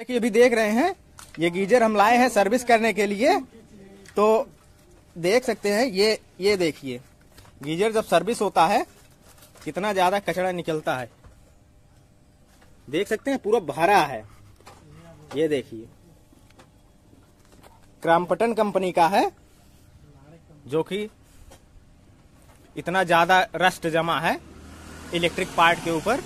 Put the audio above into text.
कि अभी देख रहे हैं, ये गीजर हम लाए हैं सर्विस करने के लिए तो देख सकते हैं, ये ये देखिए, गीजर जब सर्विस होता है, कितना ज़्यादा कचरा निकलता है। देख सकते हैं, पूरा भरा है। ये देखिए, क्रामपटन कंपनी का है, जो कि इतना ज़्यादा रस्ट जमा है, इलेक्ट्रिक पार्ट के ऊपर।